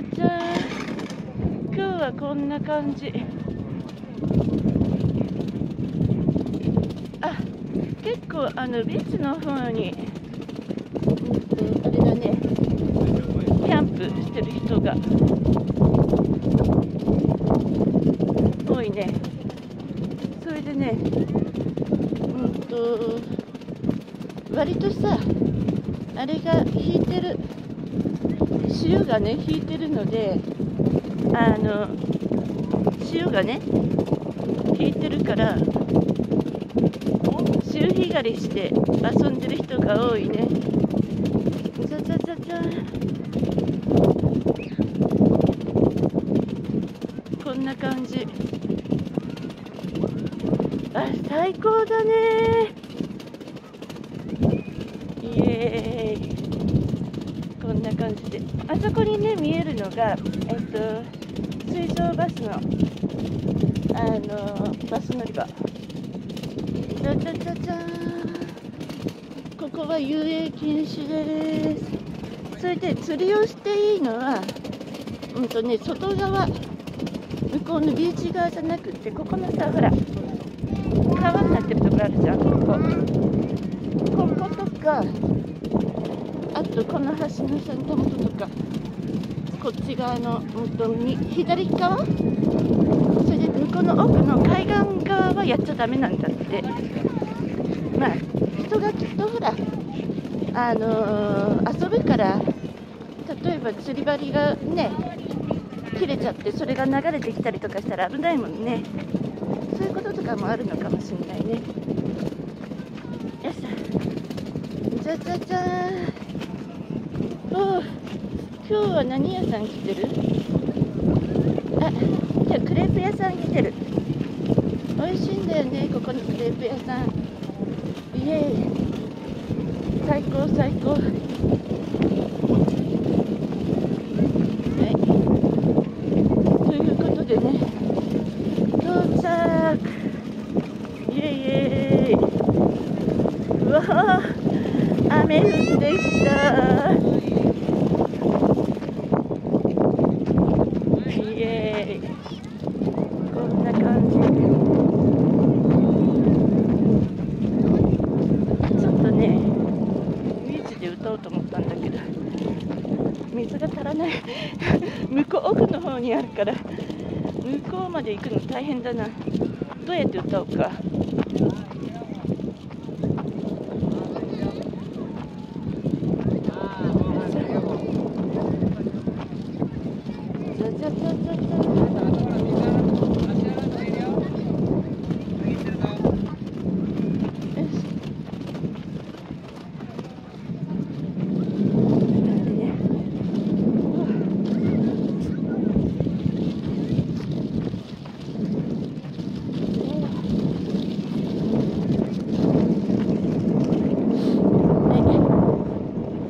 ゃじゃー。ん今日はこんな感じ。あ結構あのビーチの方に、うんと、あれだね。キャンプしてる人が多いね。それでねうんと割とさあれが引いてる。潮がね引いてるのであの潮がね引いてるから潮干狩りして遊んでる人が多いね。じゃじゃじゃじゃこんな感じ。あ最高だね。イエーイ。感じで。あそこにね見えるのがえっと水上バスのあのバス乗り場。じゃじゃじゃじゃー。んここは遊泳禁止です。それで釣りをしていいのはうんとね外側向こうのビーチ側じゃなくってここのさほら川になってるところあるじゃん。ここ。こことかあとこの橋の下の元とかこっち側の、うんと、み左側それで向こうの奥の海岸側はやっちゃダメなんだって。まあ人がきっとほらあのー遊ぶから例えば釣り針がね切れちゃってそれが流れてきたりとかしたら危ないもんね。そういうこととかもあるのかもしれないね。よいしょじゃじゃじゃーん。おう今日は何屋さん来てる？あじゃクレープ屋さん来てる。美味しいんだよねここのクレープ屋さん。イエーイ。最高最高。はい。ということでね。到着。イエイイエーイ。うわー雨降ってきたイエーイこんな感じちょっとねビーチで歌おうと思ったんだけど水が足らない。向こう奥の方にあるから。向こうまで行くの大変だな。どうやって歌おうか。じゃじゃじゃじゃじゃよし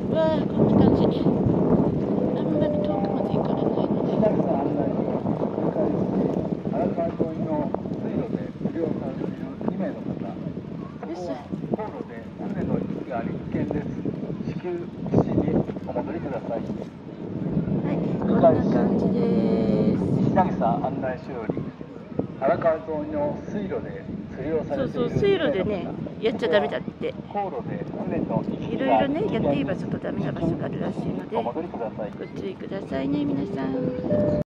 うわあこんな感じあんまり遠くまで行かれないので北口案内所了解です荒川沿いの水路で釣りをされている2名の方ここは航路で船の行きが危険です。至急基地にお戻りください。はいこんな感じです。西渚案内所より荒川沿いの水路で釣りをさそうれているそう水路でね2名の方やっちゃダメだって。航路で船のいろいろねやっていい場所とダメな場所があるらしいのでご注意くださいね皆さん